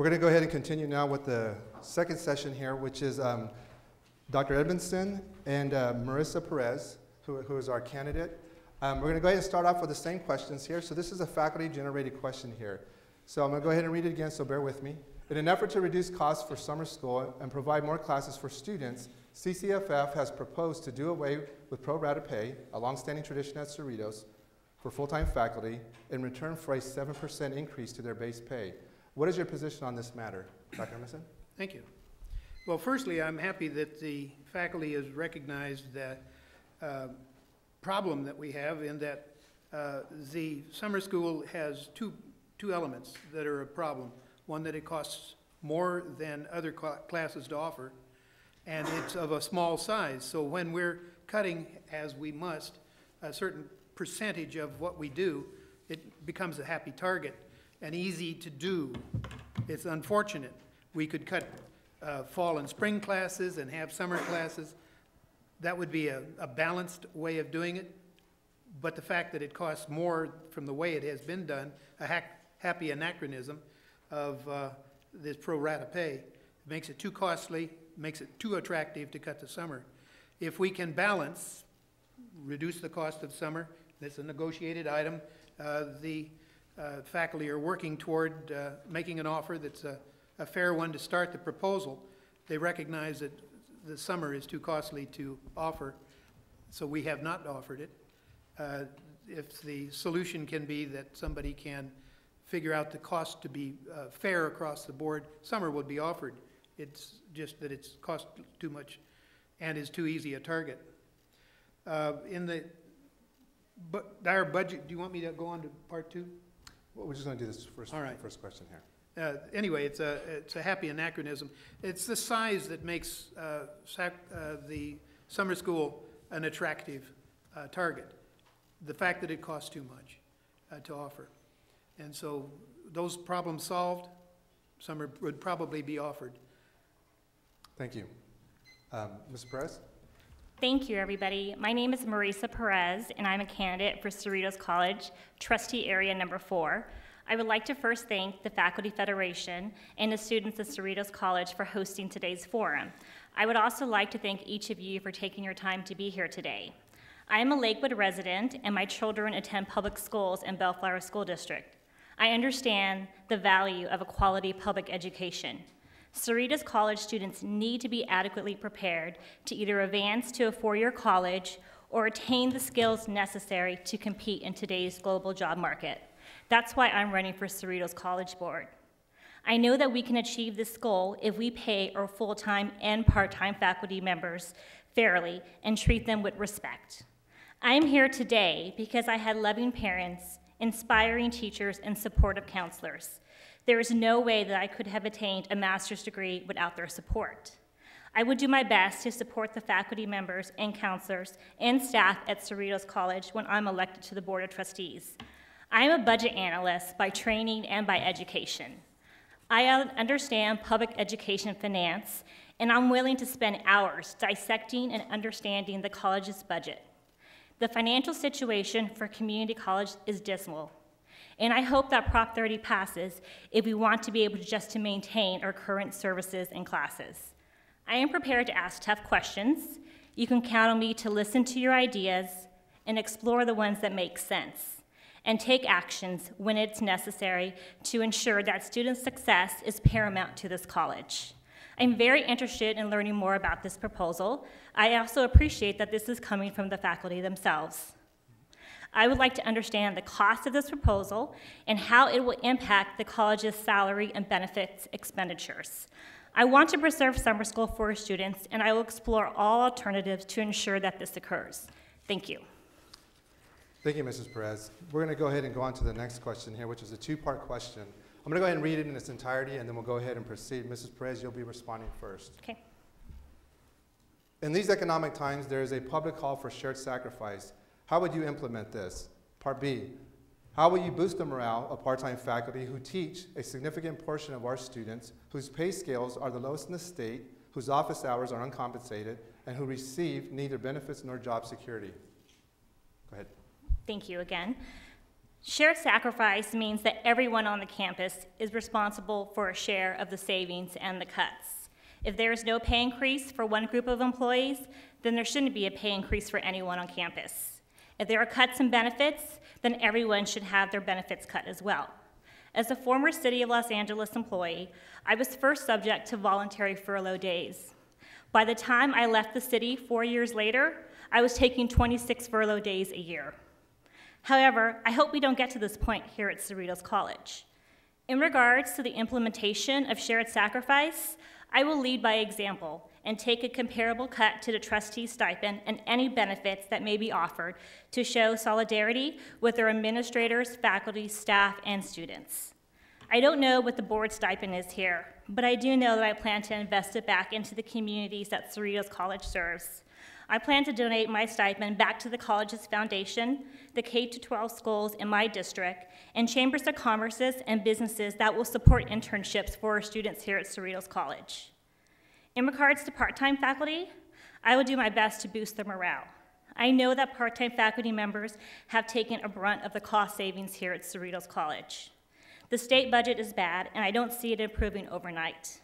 We're going to go ahead and continue now with the second session here, which is um, Dr. Edmiston and uh, Marisa Perez, who, who is our candidate. Um, we're going to go ahead and start off with the same questions here. So this is a faculty-generated question here. So I'm going to go ahead and read it again, so bear with me. In an effort to reduce costs for summer school and provide more classes for students, CCFF has proposed to do away with pro rata pay, a longstanding tradition at Cerritos, for full-time faculty in return for a 7% increase to their base pay. What is your position on this matter, Dr. Emerson? Thank you. Well, firstly, I'm happy that the faculty has recognized that uh, problem that we have in that uh, the summer school has two, two elements that are a problem. One, that it costs more than other cl classes to offer, and it's of a small size. So when we're cutting, as we must, a certain percentage of what we do, it becomes a happy target and easy to do. It's unfortunate. We could cut uh, fall and spring classes and have summer classes. That would be a, a balanced way of doing it. But the fact that it costs more from the way it has been done, a happy anachronism of uh, this pro rata pay, makes it too costly, makes it too attractive to cut the summer. If we can balance, reduce the cost of summer, that's a negotiated item, uh, the uh, faculty are working toward uh, making an offer that's a, a fair one to start the proposal. They recognize that the summer is too costly to offer, so we have not offered it. Uh, if the solution can be that somebody can figure out the cost to be uh, fair across the board, summer would be offered. It's just that it's cost too much and is too easy a target. Uh, in the but our budget, do you want me to go on to part two? Well, we're just going to do this first, All right. first question here. Uh, anyway, it's a, it's a happy anachronism. It's the size that makes uh, sac, uh, the summer school an attractive uh, target. The fact that it costs too much uh, to offer. And so those problems solved, summer would probably be offered. Thank you. Um, Ms. Perez? Thank you, everybody. My name is Marisa Perez, and I'm a candidate for Cerritos College, trustee area number four. I would like to first thank the Faculty Federation and the students of Cerritos College for hosting today's forum. I would also like to thank each of you for taking your time to be here today. I am a Lakewood resident, and my children attend public schools in Bellflower School District. I understand the value of a quality public education. Cerritos College students need to be adequately prepared to either advance to a four-year college or attain the skills necessary to compete in today's global job market. That's why I'm running for Cerritos College Board. I know that we can achieve this goal if we pay our full-time and part-time faculty members fairly and treat them with respect. I am here today because I had loving parents, inspiring teachers, and supportive counselors. There is no way that I could have attained a master's degree without their support. I would do my best to support the faculty members and counselors and staff at Cerritos College when I'm elected to the Board of Trustees. I am a budget analyst by training and by education. I understand public education finance, and I'm willing to spend hours dissecting and understanding the college's budget. The financial situation for community college is dismal, and I hope that Prop 30 passes if we want to be able to just to maintain our current services and classes. I am prepared to ask tough questions. You can count on me to listen to your ideas and explore the ones that make sense and take actions when it's necessary to ensure that student success is paramount to this college. I'm very interested in learning more about this proposal. I also appreciate that this is coming from the faculty themselves. I would like to understand the cost of this proposal and how it will impact the college's salary and benefits expenditures. I want to preserve summer school for students, and I will explore all alternatives to ensure that this occurs. Thank you. Thank you, Mrs. Perez. We're going to go ahead and go on to the next question here, which is a two-part question. I'm going to go ahead and read it in its entirety, and then we'll go ahead and proceed. Mrs. Perez, you'll be responding first. Okay. In these economic times, there is a public call for shared sacrifice. How would you implement this? Part B, how will you boost the morale of part-time faculty who teach a significant portion of our students, whose pay scales are the lowest in the state, whose office hours are uncompensated, and who receive neither benefits nor job security? Go ahead. Thank you again. Shared sacrifice means that everyone on the campus is responsible for a share of the savings and the cuts. If there is no pay increase for one group of employees, then there shouldn't be a pay increase for anyone on campus. If there are cuts in benefits, then everyone should have their benefits cut as well. As a former City of Los Angeles employee, I was first subject to voluntary furlough days. By the time I left the city four years later, I was taking 26 furlough days a year. However, I hope we don't get to this point here at Cerritos College. In regards to the implementation of shared sacrifice, I will lead by example and take a comparable cut to the trustee stipend and any benefits that may be offered to show solidarity with our administrators, faculty, staff, and students. I don't know what the board stipend is here, but I do know that I plan to invest it back into the communities that Cerritos College serves. I plan to donate my stipend back to the college's foundation, the K-12 schools in my district, and chambers of commerces and businesses that will support internships for our students here at Cerritos College. In regards to part-time faculty, I will do my best to boost their morale. I know that part-time faculty members have taken a brunt of the cost savings here at Cerritos College. The state budget is bad, and I don't see it improving overnight.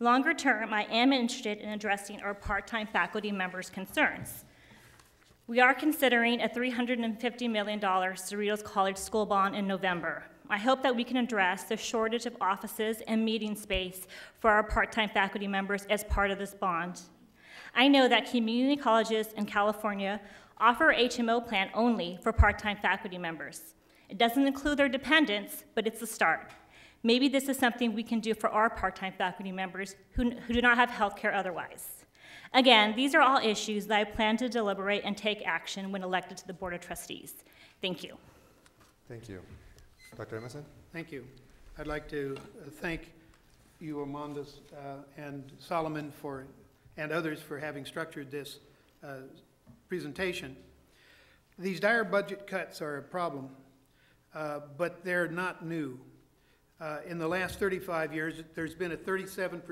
Longer term, I am interested in addressing our part-time faculty members' concerns. We are considering a $350 million Cerritos College school bond in November. I hope that we can address the shortage of offices and meeting space for our part-time faculty members as part of this bond. I know that community colleges in California offer HMO plan only for part-time faculty members. It doesn't include their dependents, but it's a start. Maybe this is something we can do for our part-time faculty members who, who do not have health care otherwise. Again, these are all issues that I plan to deliberate and take action when elected to the Board of Trustees. Thank you. Thank you. Dr. Emerson? Thank you. I'd like to uh, thank you, Amandas, uh, and Solomon for, and others for having structured this uh, presentation. These dire budget cuts are a problem, uh, but they're not new. Uh, in the last 35 years, there's been a 37%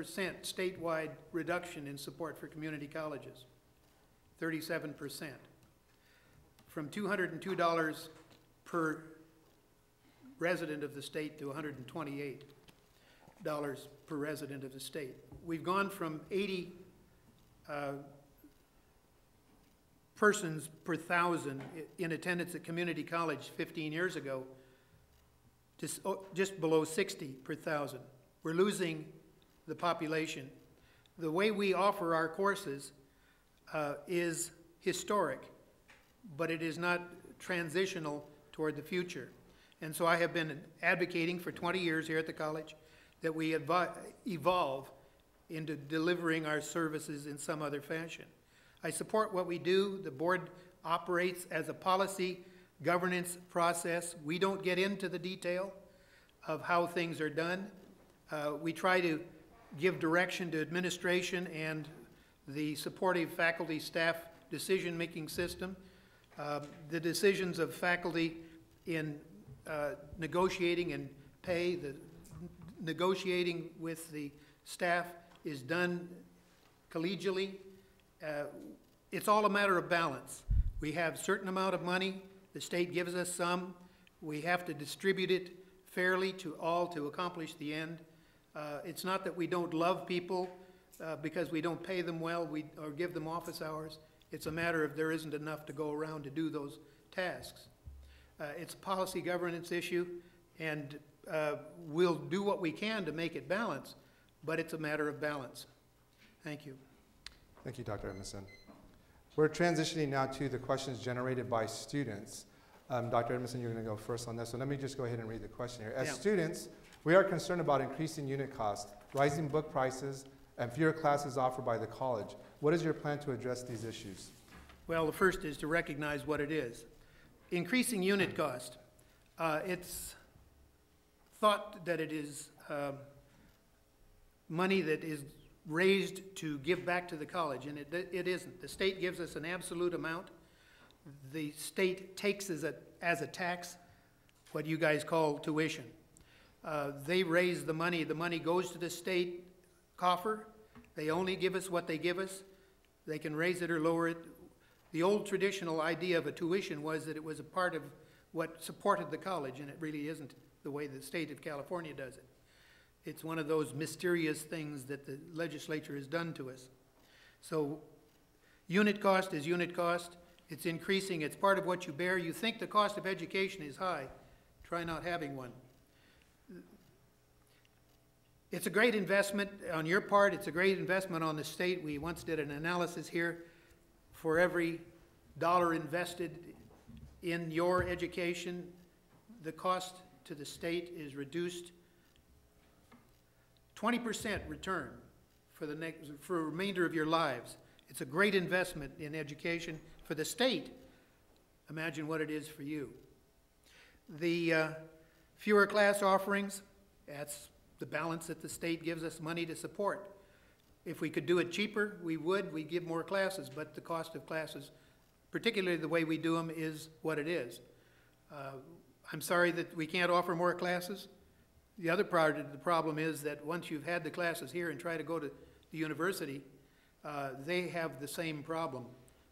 statewide reduction in support for community colleges. 37%. From $202 per resident of the state to $128 per resident of the state. We've gone from 80 uh, persons per thousand in attendance at community college 15 years ago just, oh, just below 60 per thousand. We're losing the population. The way we offer our courses uh, is historic, but it is not transitional toward the future. And so I have been advocating for 20 years here at the college that we evolve into delivering our services in some other fashion. I support what we do. The board operates as a policy governance process. We don't get into the detail of how things are done. Uh, we try to give direction to administration and the supportive faculty staff decision-making system. Uh, the decisions of faculty in uh, negotiating and pay, the negotiating with the staff is done collegially. Uh, it's all a matter of balance. We have certain amount of money, the state gives us some, we have to distribute it fairly to all to accomplish the end. Uh, it's not that we don't love people uh, because we don't pay them well we, or give them office hours. It's a matter of there isn't enough to go around to do those tasks. Uh, it's a policy governance issue, and uh, we'll do what we can to make it balance, but it's a matter of balance. Thank you. Thank you, Dr. Emerson. We're transitioning now to the questions generated by students. Um, Dr. Edmiston, you're going to go first on this. So let me just go ahead and read the question here. As Yeah. students, we are concerned about increasing unit costs, rising book prices, and fewer classes offered by the college. What is your plan to address these issues? Well, the first is to recognize what it is. Increasing unit cost. Uh, it's thought that it is um, money that is raised to give back to the college, and it, it isn't. The state gives us an absolute amount. The state takes as a, as a tax what you guys call tuition. Uh, they raise the money. The money goes to the state coffer. They only give us what they give us. They can raise it or lower it. The old traditional idea of a tuition was that it was a part of what supported the college, and it really isn't the way the state of California does it. It's one of those mysterious things that the legislature has done to us. So unit cost is unit cost. It's increasing. It's part of what you bear. You think the cost of education is high. Try not having one. It's a great investment on your part. It's a great investment on the state. We once did an analysis here. For every dollar invested in your education, the cost to the state is reduced 20% return for the next, for the remainder of your lives. It's a great investment in education for the state. Imagine what it is for you. The uh, fewer class offerings, that's the balance that the state gives us money to support. If we could do it cheaper, we would, we'd give more classes, but the cost of classes, particularly the way we do them, is what it is. Uh, I'm sorry that we can't offer more classes. The other part of the problem is that once you've had the classes here and try to go to the university, uh, they have the same problem.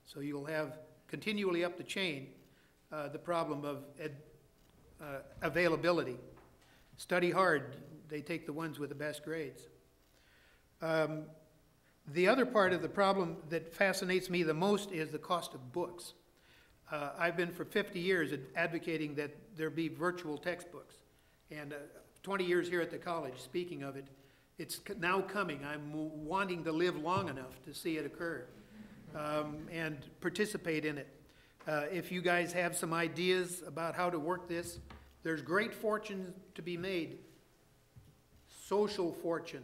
So you'll have continually up the chain uh, the problem of ed, uh, availability. Study hard, they take the ones with the best grades. Um, the other part of the problem that fascinates me the most is the cost of books. Uh, I've been for 50 years advocating that there be virtual textbooks. And uh, 20 years here at the college, speaking of it, it's now coming. I'm wanting to live long enough to see it occur um, and participate in it. Uh, if you guys have some ideas about how to work this, there's great fortune to be made. Social fortune,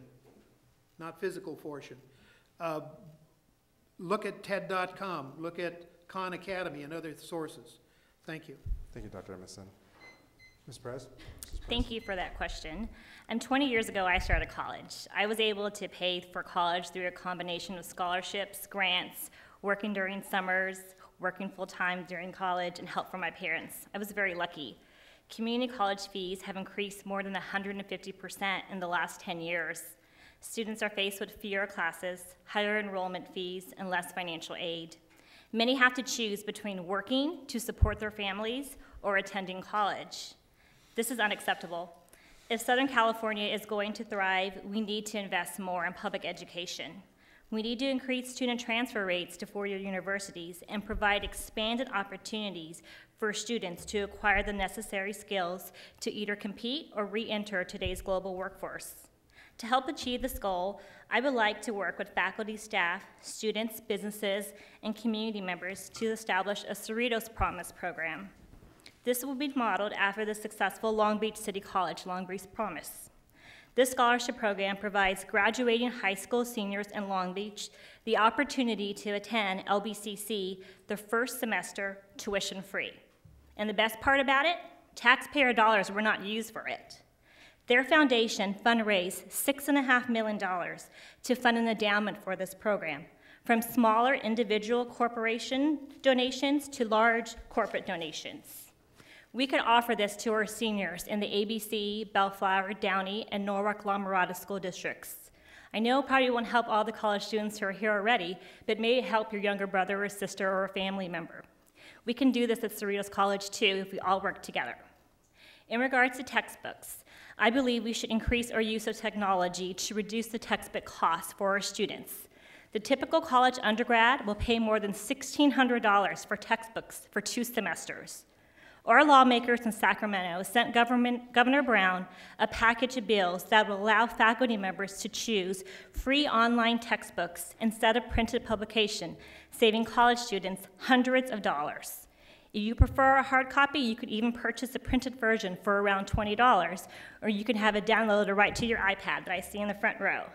not physical fortune. Uh, look at TED.com, look at Khan Academy and other sources. Thank you. Thank you, Dr. Emerson. Ms. Perez? Thank you for that question. And 20 years ago, I started college. I was able to pay for college through a combination of scholarships, grants, working during summers, working full time during college, and help from my parents. I was very lucky. Community college fees have increased more than 150% in the last 10 years. Students are faced with fewer classes, higher enrollment fees, and less financial aid. Many have to choose between working to support their families or attending college. This is unacceptable. If Southern California is going to thrive, we need to invest more in public education. We need to increase student transfer rates to four-year universities and provide expanded opportunities for students to acquire the necessary skills to either compete or re-enter today's global workforce. To help achieve this goal, I would like to work with faculty, staff, students, businesses, and community members to establish a Cerritos Promise program. This will be modeled after the successful Long Beach City College Long Beach Promise. This scholarship program provides graduating high school seniors in Long Beach the opportunity to attend LBCC the first semester tuition free. And the best part about it, taxpayer dollars were not used for it. Their foundation fundraised $6.5 million to fund an endowment for this program, from smaller individual corporation donations to large corporate donations. We could offer this to our seniors in the ABC, Bellflower, Downey, and Norwalk La Mirada school districts. I know probably won't help all the college students who are here already, but may help your younger brother or sister or a family member. We can do this at Cerritos College too if we all work together. In regards to textbooks, I believe we should increase our use of technology to reduce the textbook costs for our students. The typical college undergrad will pay more than $1,600 for textbooks for two semesters. Our lawmakers in Sacramento sent Governor Brown a package of bills that will allow faculty members to choose free online textbooks instead of printed publication, saving college students hundreds of dollars. If you prefer a hard copy, you could even purchase a printed version for around $20, or you can have it downloaded right to your iPad that I see in the front row.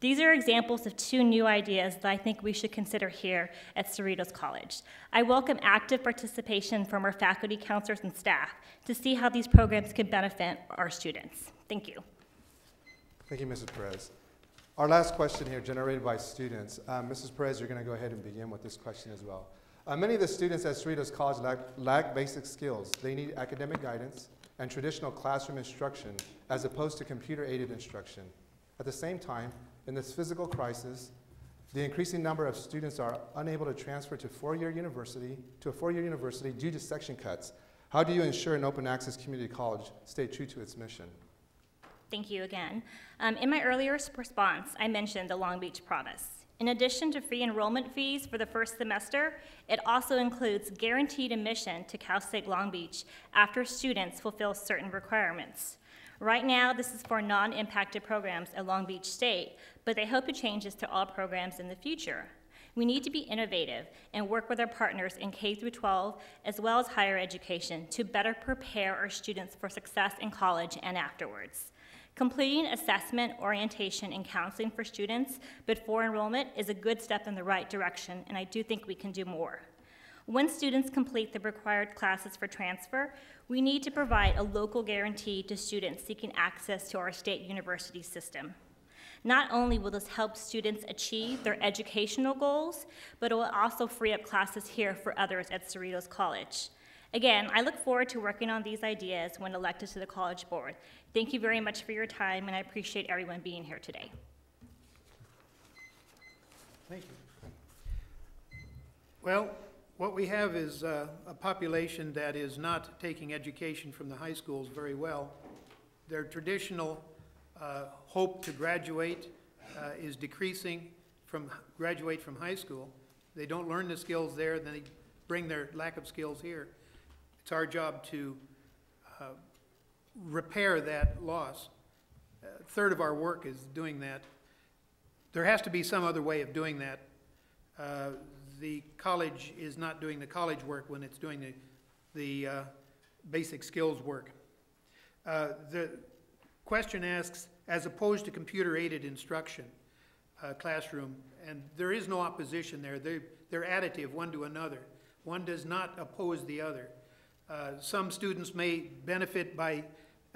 These are examples of two new ideas that I think we should consider here at Cerritos College. I welcome active participation from our faculty, counselors, and staff to see how these programs can benefit our students. Thank you. Thank you, Mrs. Perez. Our last question here, generated by students. Um, Mrs. Perez, you're going to go ahead and begin with this question as well. Uh, many of the students at Cerritos College lack, lack basic skills. They need academic guidance and traditional classroom instruction as opposed to computer-aided instruction. At the same time, in this physical crisis, the increasing number of students are unable to transfer to four-year university to a four-year university due to section cuts. How do you ensure an open access community college stay true to its mission? Thank you again. Um, in my earlier response, I mentioned the Long Beach Promise. In addition to free enrollment fees for the first semester, it also includes guaranteed admission to Cal State Long Beach after students fulfill certain requirements. Right now, this is for non-impacted programs at Long Beach State, but they hope to change this to all programs in the future. We need to be innovative and work with our partners in K through 12 as well as higher education to better prepare our students for success in college and afterwards. Completing assessment, orientation, and counseling for students before enrollment is a good step in the right direction, and I do think we can do more. When students complete the required classes for transfer, we need to provide a local guarantee to students seeking access to our state university system. Not only will this help students achieve their educational goals, but it will also free up classes here for others at Cerritos College. Again, I look forward to working on these ideas when elected to the college board. Thank you very much for your time, and I appreciate everyone being here today. Thank you. Well, what we have is uh, a population that is not taking education from the high schools very well. Their traditional uh, hope to graduate uh, is decreasing from, graduate from high school. They don't learn the skills there, then they bring their lack of skills here. It's our job to uh, repair that loss. A third of our work is doing that. There has to be some other way of doing that. Uh, The college is not doing the college work when it's doing the, the uh, basic skills work. Uh, The question asks, as opposed to computer-aided instruction uh, classroom, and there is no opposition there. They're, they're additive, one to another. One does not oppose the other. Uh, Some students may benefit by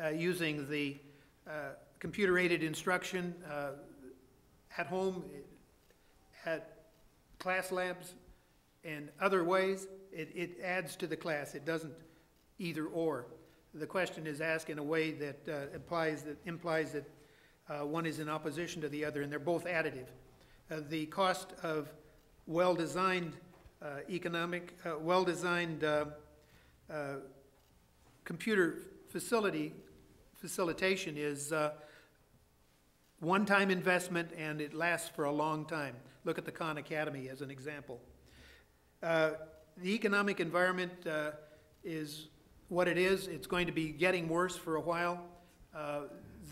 uh, using the uh, computer-aided instruction at home, at class labs, and other ways. It, it adds to the class. It doesn't either or. The question is asked in a way that uh, implies that, implies that uh, one is in opposition to the other, and they're both additive. Uh, The cost of well-designed economic, well-designed uh, computer facility, facilitation is uh, one-time investment, and it lasts for a long time. Look at the Khan Academy as an example. Uh, The economic environment uh, is what it is. It's going to be getting worse for a while. Uh,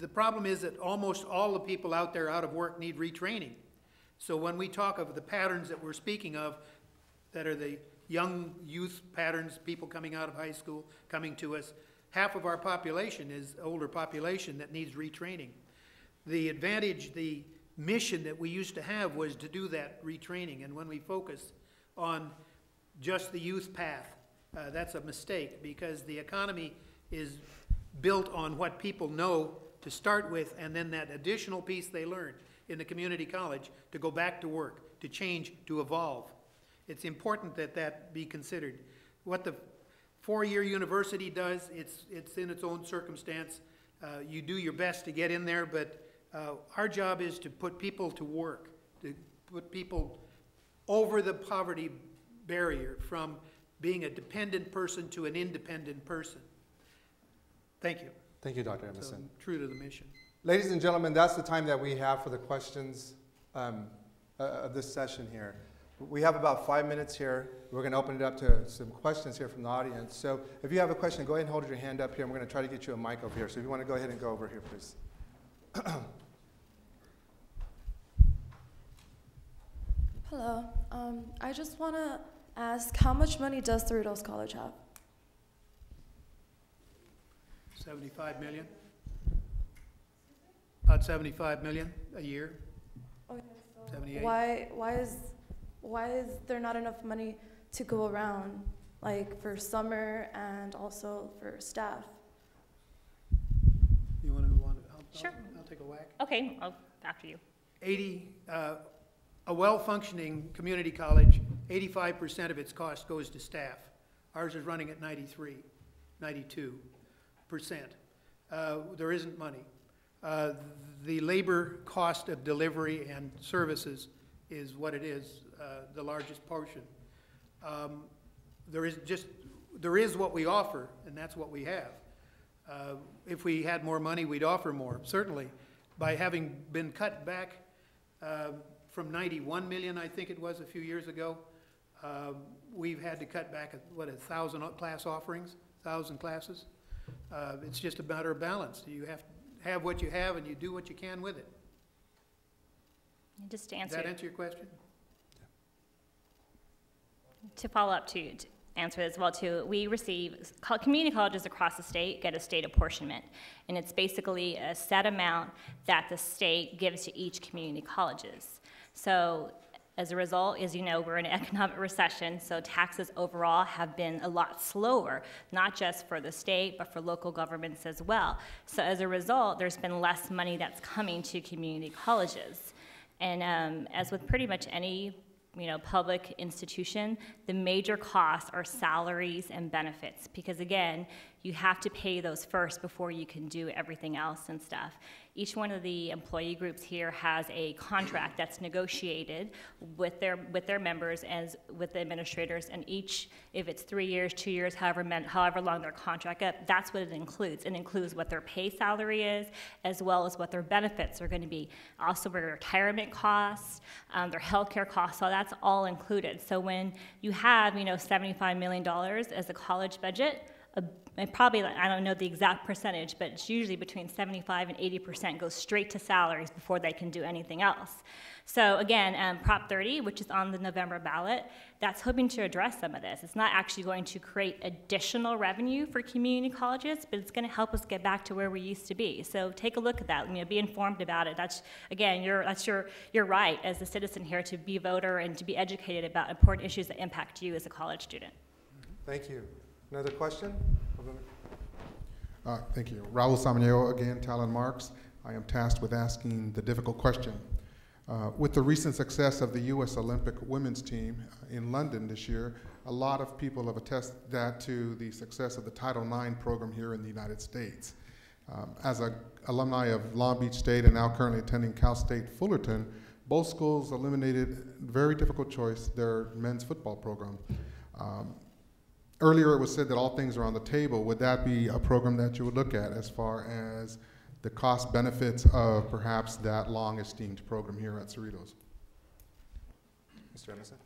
The problem is that almost all the people out there out of work need retraining. So when we talk of the patterns that we're speaking of, that are the young youth patterns, people coming out of high school, coming to us, half of our population is older population that needs retraining. The advantage, the mission that we used to have was to do that retraining, and when we focus on just the youth path, uh, that's a mistake, because the economy is built on what people know to start with, and then that additional piece they learn in the community college to go back to work, to change, to evolve. It's important that that be considered. What the four-year university does, it's, it's in its own circumstance. Uh, you do your best to get in there, but uh, our job is to put people to work, to put people over the poverty barrier from being a dependent person to an independent person. Thank you. Thank you, Dr. So, Emerson. true to the mission. Ladies and gentlemen, that's the time that we have for the questions um, uh, of this session here. We have about five minutes here. We're going to open it up to some questions here from the audience. So if you have a question, go ahead and hold your hand up here, and we're going to try to get you a mic over here. So if you want to go ahead and go over here, please. Hello. Um, I just want to ask how much money does the Cerritos College have? Seventy-five million? About seventy-five million a year, Okay, seventy-eight? Why, why is, why is there not enough money to go around, like for summer and also for staff? You want to, want to, I'll- I'll, Sure. I'll take a whack. Okay, I'll, after you. 80, uh, a well-functioning community college, 85% of its cost goes to staff. Ours is running at 93, 92%. Uh, There isn't money. Uh, The labor cost of delivery and services is what it is, uh, the largest portion. Um, There is just there is what we offer, and that's what we have. Uh, If we had more money, we'd offer more, certainly. By having been cut back uh, from 91 million, I think it was a few years ago, uh, we've had to cut back, what, a thousand class offerings, thousand classes? Uh, It's just a matter of balance. You have have what you have, and you do what you can with it. Just to Does answer. that answer your question? To follow up to, to answer as well too, we receive, community colleges across the state get a state apportionment. And it's basically a set amount that the state gives to each community colleges. So as a result, as you know, we're in an economic recession, so taxes overall have been a lot slower, not just for the state, but for local governments as well. So as a result, there's been less money that's coming to community colleges. And um, as with pretty much any you know, public institution, the major costs are salaries and benefits. Because again, you have to pay those first before you can do everything else and stuff. Each one of the employee groups here has a contract that's negotiated with their, with their members and with the administrators, and each, if it's three years, two years, however, men- however long their contract up, that's what it includes. It includes what their pay salary is, as well as what their benefits are gonna be. Also, their retirement costs, um, their healthcare costs, so that's all included. So when you have, you know, seventy-five million dollars as a college budget, and probably, I don't know the exact percentage, but it's usually between 75 and 80 percent goes straight to salaries before they can do anything else. So again, um, Prop 30, which is on the November ballot, that's hoping to address some of this. It's not actually going to create additional revenue for community colleges, but it's going to help us get back to where we used to be. So take a look at that. You know, be informed about it. That's again, your that's your your right as a citizen here to be a voter and to be educated about important issues that impact you as a college student. Thank you. Another question? Uh, Thank you. Raul Samaniego, again, Talon Marks. I am tasked with asking the difficult question. Uh, With the recent success of the U.S. Olympic women's team uh, in London this year, a lot of people have attested that to the success of the Title IX program here in the United States. Um, As an alumni of Long Beach State and now currently attending Cal State Fullerton, both schools eliminated very difficult choice, their men's football program. Um, Earlier, it was said that all things are on the table. Would that be a program that you would look at as far as the cost benefits of perhaps that long esteemed program here at Cerritos? Mr. Emerson?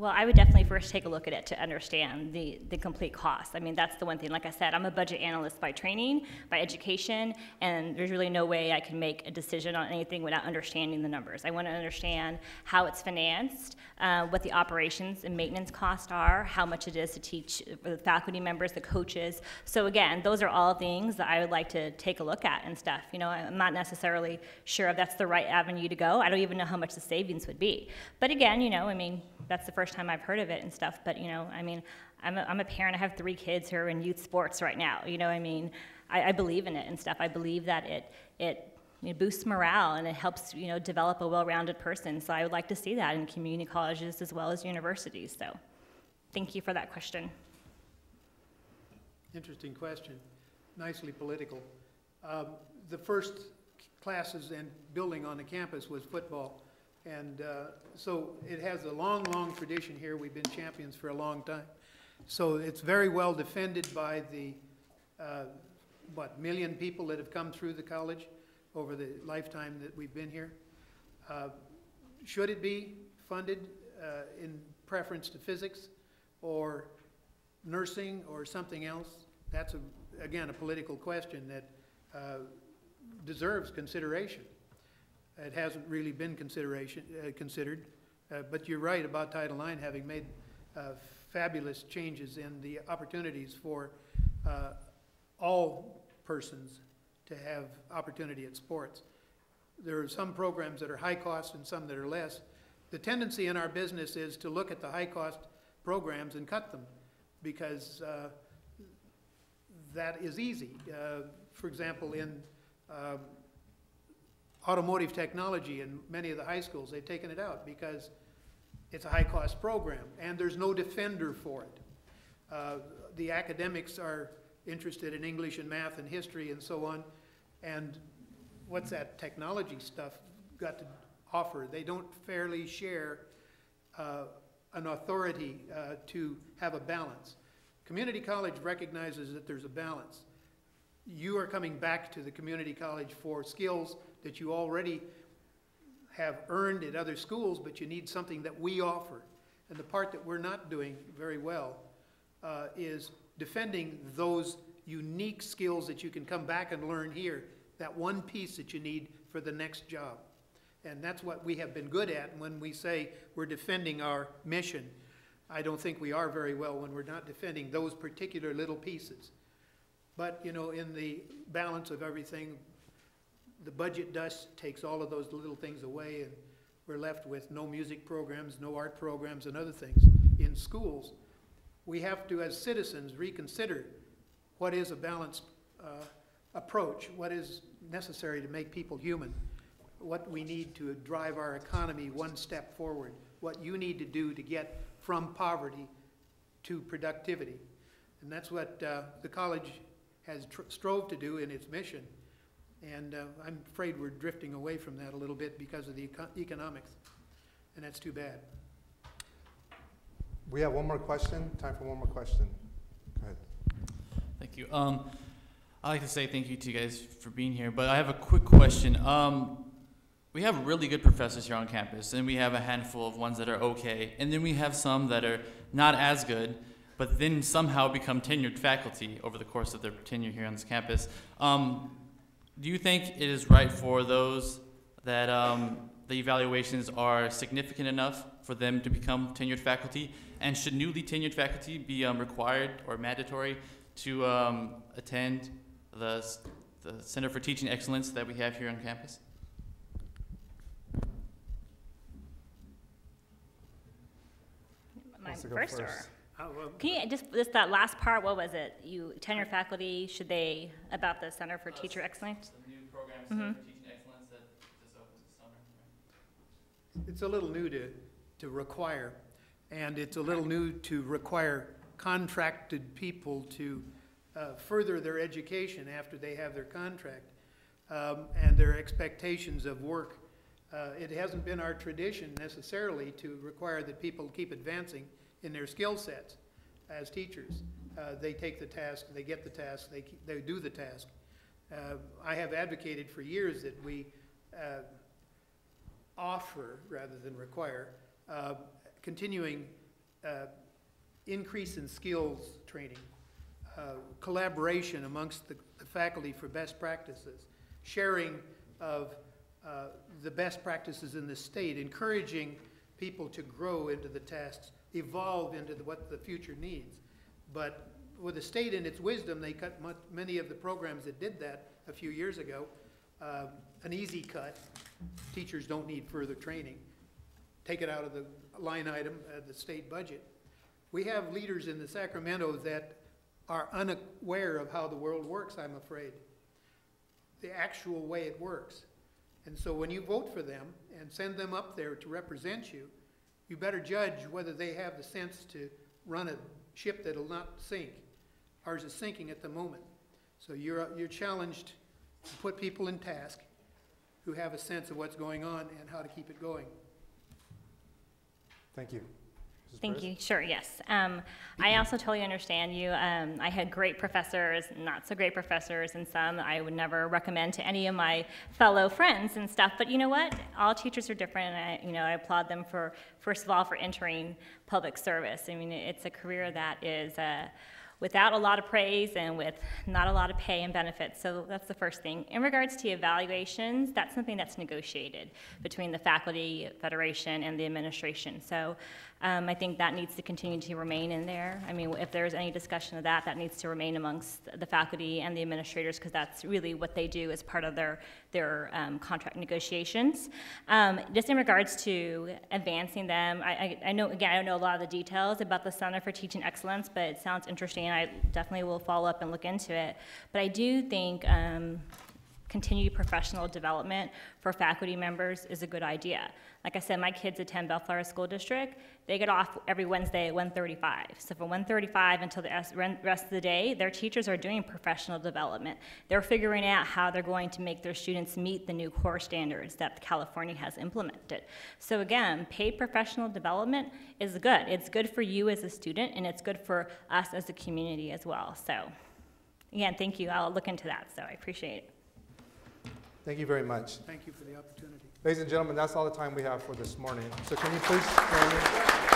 Well, I would definitely first take a look at it to understand the, the complete cost. I mean, that's the one thing. Like I said, I'm a budget analyst by training, by education, and there's really no way I can make a decision on anything without understanding the numbers. I want to understand how it's financed, uh, what the operations and maintenance costs are, how much it is to teach the faculty members, the coaches. So again, those are all things that I would like to take a look at and stuff. You know, I'm not necessarily sure if that's the right avenue to go. I don't even know how much the savings would be. But again, you know, I mean, that's the first time I've heard of it and stuff. But you know, I mean, I'm a, I'm a parent. I have three kids who are in youth sports right now. You know, I mean, I, I believe in it and stuff. I believe that it it boosts morale and it helps you know develop a well-rounded person. So I would like to see that in community colleges as well as universities. So, thank you for that question. Interesting question, nicely political. Um, The first classes and building on the campus was football, and uh, so it has a long, long tradition here. We've been champions for a long time. So it's very well defended by the, uh, what, million people that have come through the college over the lifetime that we've been here. Uh, Should it be funded uh, in preference to physics or nursing or something else? That's, a- again, a political question that uh, deserves consideration. It hasn't really been consideration, uh, considered, uh, but you're right about Title IX having made uh, fabulous changes in the opportunities for uh, all persons to have opportunity at sports. There are some programs that are high cost and some that are less. The tendency in our business is to look at the high-cost programs and cut them, because uh, that is easy. For example, in automotive technology in many of the high schools, they've taken it out because it's a high-cost program, and there's no defender for it. Uh, The academics are interested in English and math and history and so on, and what's that technology stuff got to offer? They don't fairly share uh, an authority uh, to have a balance. community college recognizes that there's a balance. You are coming back to the community college for skills that you already have earned at other schools, but you need something that we offer. And the part that we're not doing very well uh, is defending those unique skills that you can come back and learn here, that one piece that you need for the next job. And that's what we have been good at when we say we're defending our mission. I don't think we are very well when we're not defending those particular little pieces. But, you know, in the balance of everything, the budget dust takes all of those little things away and we're left with no music programs, no art programs and other things in schools. We have to, as citizens, reconsider what is a balanced uh, approach, what is necessary to make people human, what we need to drive our economy one step forward, what you need to do to get from poverty to productivity. And that's what uh, the college has tr- strove to do in its mission. And uh, I'm afraid we're drifting away from that a little bit because of the eco- economics. And that's too bad. We have one more question. Time for one more question. Go ahead. Thank you. Um, I'd like to say thank you to you guys for being here, but I have a quick question. Um, we have really good professors here on campus, and we have a handful of ones that are okay, and then we have some that are not as good, but then somehow become tenured faculty over the course of their tenure here on this campus. Um, do you think it is right for those that um, the evaluations are significant enough for them to become tenured faculty? And should newly tenured faculty be um, required or mandatory to um, attend the, the Center for Teaching Excellence that we have here on campus? Mine Wants to go first, or? First? Uh, well, Can you, just, just that last part, what was it? You, tenure faculty, should they, about the Center for Teacher Excellence? The new program, Center for Teaching Excellence that just opened this summer. It's a little new to, to require, and it's a little new to require contracted people to uh, further their education after they have their contract, um, and their expectations of work. Uh, It hasn't been our tradition necessarily to require that people keep advancing in their skill sets as teachers. Uh, They take the task, they get the task, they, they do the task. Uh, I have advocated for years that we uh, offer rather than require, uh, continuing uh, increase in skills training, uh, collaboration amongst the the faculty for best practices, sharing of the best practices in the state, encouraging people to grow into the tasks, evolve into the- what the future needs. But with the state in its wisdom, they cut mu- many of the programs that did that a few years ago, uh, an easy cut, teachers don't need further training. Take it out of the line item, uh, the state budget. We have leaders in the Sacramento that are unaware of how the world works, I'm afraid. The actual way it works. And so when you vote for them and send them up there to represent you, you better judge whether they have the sense to run a ship that'll not sink. Ours is sinking at the moment. So you're, you're challenged to put people in task who have a sense of what's going on and how to keep it going. Thank you. Thank you. Sure, yes. Um, I also totally understand you. Um, I had great professors, not so great professors, and some I would never recommend to any of my fellow friends and stuff. But you know what? All teachers are different, and I, you know, I applaud them for, first of all, for entering public service. I mean, it's a career that is uh, without a lot of praise and with not a lot of pay and benefits. So that's the first thing. In regards to evaluations, that's something that's negotiated between the faculty federation and the administration. So um, I think that needs to continue to remain in there. I mean, if there's any discussion of that, that needs to remain amongst the faculty and the administrators because that's really what they do as part of their their um, contract negotiations. Um, just in regards to advancing them, I, I, I know again I don't know a lot of the details about the Center for Teaching Excellence, but it sounds interesting. I definitely will follow up and look into it. But I do think. Continued professional development for faculty members is a good idea. Like I said, my kids attend Bellflower School District. They get off every Wednesday at 1:35. So from 1:35 until the rest of the day, their teachers are doing professional development. They're figuring out how they're going to make their students meet the new core standards that California has implemented. So again, paid professional development is good. It's good for you as a student, and it's good for us as a community as well. So again, thank you. I'll look into that, so I appreciate it. Thank you very much. Thank you for the opportunity. Ladies and gentlemen, that's all the time we have for this morning. So can you please join me?